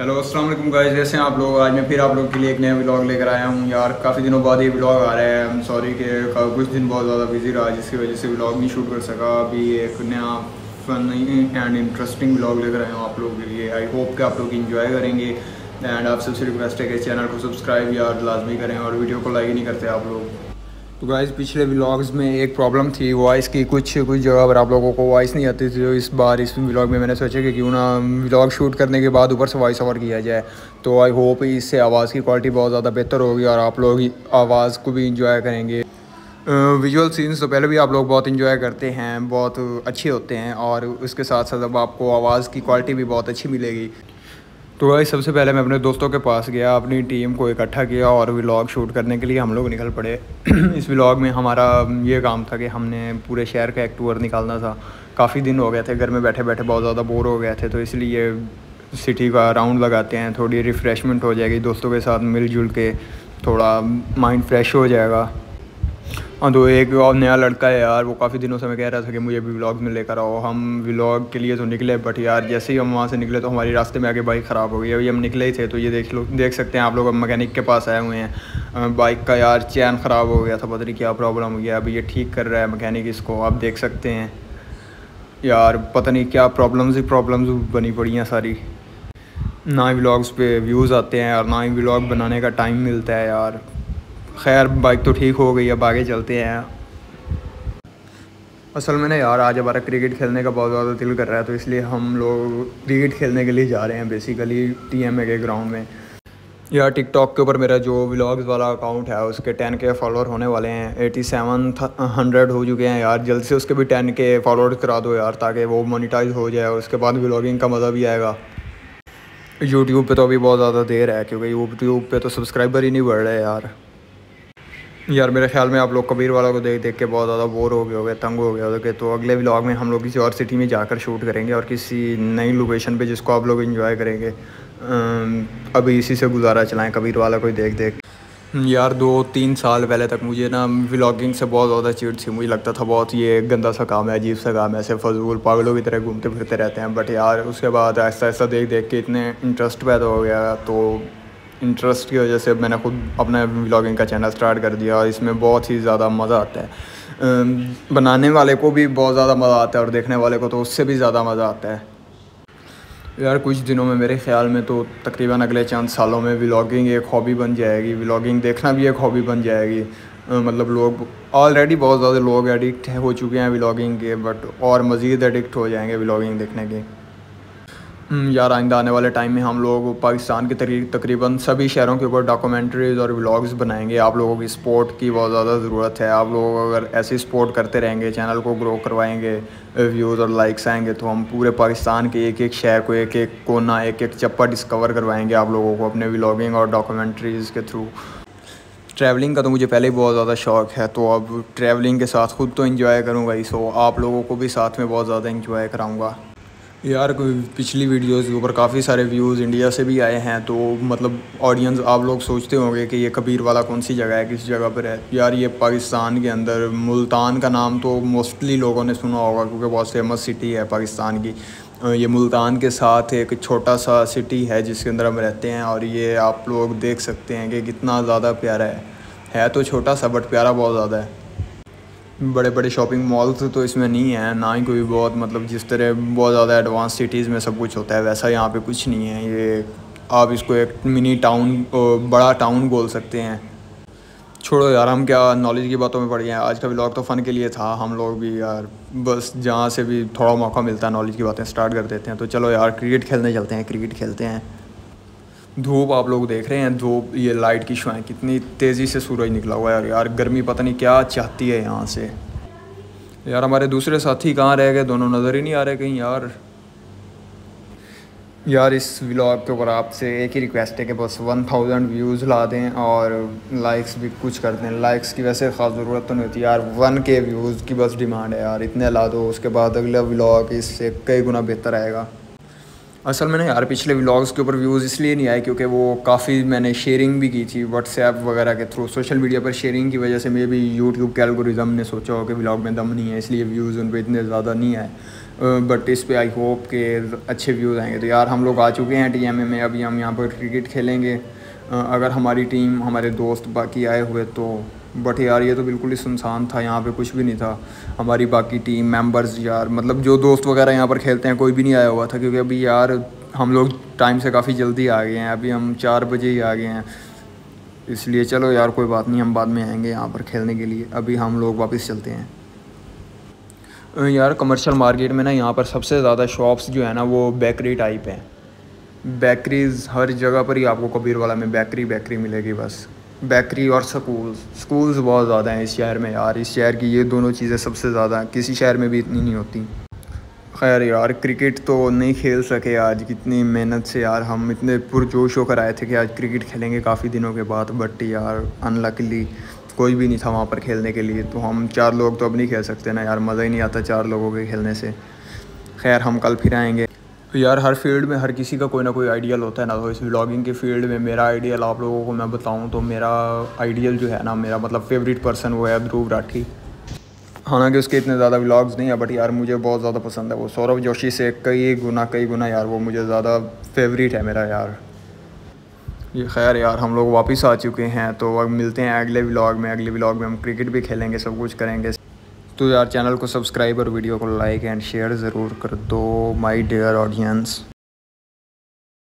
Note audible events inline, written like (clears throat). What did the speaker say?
Hello अस्सलाम वालेकुम guys हैं आप लोग? आज मैं फिर आप लोग के लिए एक नया व्लॉग लेकर आया हूँ। यार, काफ़ी दिनों बाद ये व्लॉग आ रहा है। सॉरी कि कुछ दिन बहुत ज़्यादा बिज़ी रहा, जिसकी वजह से व्लॉग नहीं शूट कर सका। अभी एक नया फन एंड इंटरेस्टिंग व्लॉग लेकर आया हूँ आप लोगों के लिए। आई होप कि आप लोग इन्जॉय करेंगे। एंड आप सबसे रिक्वेस्ट है कि चैनल को सब्सक्राइब यार लाजमी करें और वीडियो को लाइक नहीं करते आप लोग। तो गाइज़ पिछले व्लॉग्स में एक प्रॉब्लम थी वॉइस की कुछ कुछ जगह पर आप लोगों को वॉइस नहीं आती थी तो इस बार इस व्लॉग में मैंने सोचा कि क्यों ना व्लॉग शूट करने के बाद ऊपर से वॉइस ओवर किया जाए। तो आई होप इससे आवाज़ की क्वालिटी बहुत ज़्यादा बेहतर होगी और आप लोग आवाज़ को भी इंजॉय करेंगे। विजुअल सीन्स तो पहले भी आप लोग बहुत इन्जॉय करते हैं, बहुत अच्छे होते हैं और उसके साथ साथ अब आपको आवाज़ की क्वालिटी भी बहुत अच्छी मिलेगी। तो भाई, सबसे पहले मैं अपने दोस्तों के पास गया, अपनी टीम को इकट्ठा किया और व्लॉग शूट करने के लिए हम लोग निकल पड़े। (clears throat) इस व्लॉग में हमारा ये काम था कि हमने पूरे शहर का एक टूर निकालना था। काफ़ी दिन हो गए थे, घर में बैठे बैठे बहुत ज़्यादा बोर हो गए थे तो इसलिए सिटी का राउंड लगाते हैं, थोड़ी रिफ़्रेशमेंट हो जाएगी दोस्तों के साथ मिलजुल के, थोड़ा माइंड फ्रेश हो जाएगा। हाँ तो एक और नया लड़का है यार, वो काफ़ी दिनों से मैं कह रहा था कि मुझे भी व्लॉग में लेकर आओ। हम व्लॉग के लिए तो निकले बट यार जैसे ही हम वहाँ से निकले तो हमारी रास्ते में आगे बाइक ख़राब हो गई। अभी हम निकले ही थे तो ये देख लो, देख सकते हैं आप लोग, अब मैकेनिक के पास आए हुए हैं। बाइक का यार चैन ख़राब हो गया था, पता नहीं क्या प्रॉब्लम हो गया। अभी ये ठीक कर रहा है मैकेनिक इसको, आप देख सकते हैं। यार पता नहीं क्या प्रॉब्लम्स ही प्रॉब्लम्स बनी पड़ी हैं सारी। ना ही व्लॉग्स पे व्यूज़ आते हैं और ना ही व्लॉग बनाने का टाइम मिलता है यार। खैर बाइक तो ठीक हो गई, अब आगे चलते हैं। असल में ना यार, आज हमारा क्रिकेट खेलने का बहुत ज़्यादा दिल कर रहा है तो इसलिए हम लोग क्रिकेट खेलने के लिए जा रहे हैं बेसिकली टी एम ए के ग्राउंड में। यार टिकटॉक के ऊपर मेरा जो व्लॉग्स वाला अकाउंट है, उसके टेन के फॉलोअर होने वाले हैं। एटी सेवन हंड्रेड हो चुके हैं यार, जल्द से उसके भी टेन के फॉलोअर करा दो यार, ताकि वो मोनिटाइज हो जाए, उसके बाद व्लॉगिंग का मज़ा भी आएगा। यूट्यूब पे तो अभी बहुत ज़्यादा देर है, क्योंकि यूट्यूब पे तो सब्सक्राइबर ही नहीं बढ़ रहे यार। यार, मेरे ख्याल में आप लोग कबीर वाला को देख देख के बहुत ज़्यादा बोर हो गए हो गए तंग हो गए हो गए तो अगले व्लॉग में हम लोग किसी और सिटी में जाकर शूट करेंगे और किसी नई लोकेशन पे जिसको आप लोग इन्जॉय करेंगे। अभी इसी से गुजारा चलाएँ, कबीर वाला कोई देख देख यार, दो तीन साल पहले तक मुझे ना व्लॉगिंग से बहुत ज़्यादा चिड़ थी मुझे लगता था, बहुत ये गंदा सा काम है, अजीब सा काम है, ऐसे फजूल पागलों की तरह घूमते फिरते रहते हैं बट यार, उसके बाद ऐसा ऐसा देख देख के इतने इंटरेस्ट पैदा हो गया तो इंटरेस्ट की वजह से मैंने खुद अपना व्लॉगिंग का चैनल स्टार्ट कर दिया और इसमें बहुत ही ज़्यादा मज़ा आता है। बनाने वाले को भी बहुत ज़्यादा मज़ा आता है और देखने वाले को तो उससे भी ज़्यादा मज़ा आता है। यार, कुछ दिनों में मेरे ख्याल में तो तकरीबन अगले चंद सालों में व्लॉगिंग एक हॉबी बन जाएगी। व्लॉगिंग देखना भी एक हॉबी बन जाएगी। मतलब लोग ऑलरेडी बहुत ज़्यादा लोग एडिक्ट हो चुके हैं व्लॉगिंग के बट और मज़ीद एडिक्ट हो जाएँगे व्लॉगिंग देखने के। यार आइंदा आने वाले टाइम में हम लोग पाकिस्तान के तकरीबन सभी शहरों के ऊपर डॉक्यूमेंट्रीज और व्लॉग्स बनाएँगे। आप लोगों की सपोर्ट की बहुत ज़्यादा ज़रूरत है। आप लोग अगर ऐसी सपोर्ट करते रहेंगे चैनल को ग्रो करवाएँगे व्यूज़ और लाइक्स आएँगे तो हम पूरे पाकिस्तान के एक एक शहर को एक एक कोना एक एक चप्पा डिस्कवर करवाएँगे आप लोगों को अपने व्लॉगिंग और डॉक्यूमेंट्रीज़ के थ्रू ट्रैवलिंग का तो मुझे पहले ही बहुत ज़्यादा शौक़ है तो अब ट्रैवलिंग के साथ खुद तो इन्जॉय करूँगा ही सो आप लोगों को भी साथ में बहुत ज़्यादा इन्जॉय कराऊँगा। यार पिछली वीडियोस के ऊपर काफ़ी सारे व्यूज़ इंडिया से भी आए हैं तो मतलब ऑडियंस आप लोग सोचते होंगे कि ये कबीर वाला कौन सी जगह है, किस जगह पर है? यार ये पाकिस्तान के अंदर, मुल्तान का नाम तो मोस्टली लोगों ने सुना होगा क्योंकि बहुत फ़ेमस सिटी है पाकिस्तान की। ये मुल्तान के साथ एक छोटा सा सिटी है जिसके अंदर हम रहते हैं और ये आप लोग देख सकते हैं कि कितना ज़्यादा प्यारा है। है तो छोटा सा बट प्यारा बहुत ज़्यादा है। बड़े बड़े शॉपिंग मॉल्स तो इसमें नहीं है, ना ही कोई बहुत मतलब जिस तरह बहुत ज़्यादा एडवांस सिटीज़ में सब कुछ होता है, वैसा यहाँ पे कुछ नहीं है। ये आप इसको एक मिनी टाउन बड़ा टाउन बोल सकते हैं। छोड़ो यार, हम क्या नॉलेज की बातों में पड़ गए हैं। आज का ब्लॉग तो फ़न के लिए था, हम लोग भी यार, बस जहाँ से भी थोड़ा मौका मिलता है नॉलेज की बातें स्टार्ट कर देते हैं। तो चलो यार क्रिकेट खेलने चलते हैं क्रिकेट खेलते हैं। धूप आप लोग देख रहे हैं, धूप, ये लाइट की शुआएँ कितनी तेज़ी से सूरज निकला हुआ है यार, गर्मी पता नहीं क्या चाहती है यहाँ से। यार, हमारे दूसरे साथी कहाँ रह गए? दोनों नज़र ही नहीं आ रहे कहीं, यार। यार, इस व्लॉग के ऊपर आपसे एक ही रिक्वेस्ट है कि बस वन थाउज़ेंड व्यूज़ ला दें और लाइक्स भी कुछ कर दें। लाइक्स की वैसे ख़ास ज़रूरत तो नहीं होती यार वन के व्यूज़ की बस डिमांड है यार, इतने ला दो, उसके बाद अगला व्लॉग इससे कई गुना बेहतर आएगा। असल में ना यार, पिछले व्लॉग्स के ऊपर व्यूज़ इसलिए नहीं आए क्योंकि वो काफ़ी मैंने शेयरिंग भी की थी व्हाट्सएप वगैरह के थ्रू सोशल मीडिया पर शेयरिंग की वजह से मे भी यूट्यूब के एल्गोरिज्म ने सोचा हो कि व्लॉग में दम नहीं है, इसलिए व्यूज़ उन पर इतने ज़्यादा नहीं आए। बट इस पर आई होप के अच्छे व्यूज़ आएँगे। तो यार, हम लोग आ चुके हैं टी एम ए में, अभी हम यहाँ पर क्रिकेट खेलेंगे। अगर हमारी टीम हमारे दोस्त बाकी आए हुए तो बट यार, ये तो बिल्कुल ही सुनसान था, यहाँ पे कुछ भी नहीं था। हमारी बाकी टीम मेंबर्स यार मतलब जो दोस्त वगैरह यहाँ पर खेलते हैं, कोई भी नहीं आया हुआ था, क्योंकि अभी यार, हम लोग टाइम से काफ़ी जल्दी आ गए हैं। अभी हम चार बजे ही आ गए हैं। इसलिए चलो यार, कोई बात नहीं, हम बाद में आएँगे यहाँ पर खेलने के लिए। अभी हम लोग वापस चलते हैं। यार कमर्शियल मार्केट में ना यहाँ पर सबसे ज़्यादा शॉप्स जो है ना, वो बेकरी टाइप हैं। बेकरीज़ हर जगह पर ही आपको कबीर वाला में बेकरी बेकरी मिलेगी बस। बेकरी और स्कूल्स स्कूल्स बहुत ज़्यादा हैं इस शहर में यार. इस शहर की ये दोनों चीज़ें सबसे ज़्यादा किसी शहर में भी इतनी नहीं होती. खैर यार क्रिकेट तो नहीं खेल सके आज. कितनी मेहनत से यार हम इतने पुरजोश होकर आए थे कि आज क्रिकेट खेलेंगे काफ़ी दिनों के बाद. बट यार अनलकली कोई भी नहीं था वहाँ पर खेलने के लिए. तो हम चार लोग तो अब नहीं खेल सकते ना यार. मज़ा ही नहीं आता चार लोगों के खेलने से. खैर, हम कल फिर आएँगे. तो यार, हर फ़ील्ड में हर किसी का कोई ना कोई आइडियल होता है ना। तो इस व्लॉगिंग के फ़ील्ड में मेरा आइडियल आप लोगों को मैं बताऊँ तो मेरा आइडियल जो है ना, मेरा मतलब फेवरेट पर्सन वो है ध्रुव राठी। हालाँकि उसके इतने ज़्यादा व्लॉग्स नहीं है बट यार मुझे बहुत ज़्यादा पसंद है वो। सौरभ जोशी से कई गुना कई गुना यार वो मुझे ज़्यादा फेवरेट है मेरा यार। ये खैर यार, हम लोग वापस आ चुके हैं तो अब मिलते हैं अगले व्लॉग में। अगले व्लॉग में हम क्रिकेट भी खेलेंगे, सब कुछ करेंगे। तो यार, चैनल को सब्सक्राइब और वीडियो को लाइक एंड शेयर ज़रूर कर दो माय डियर ऑडियंस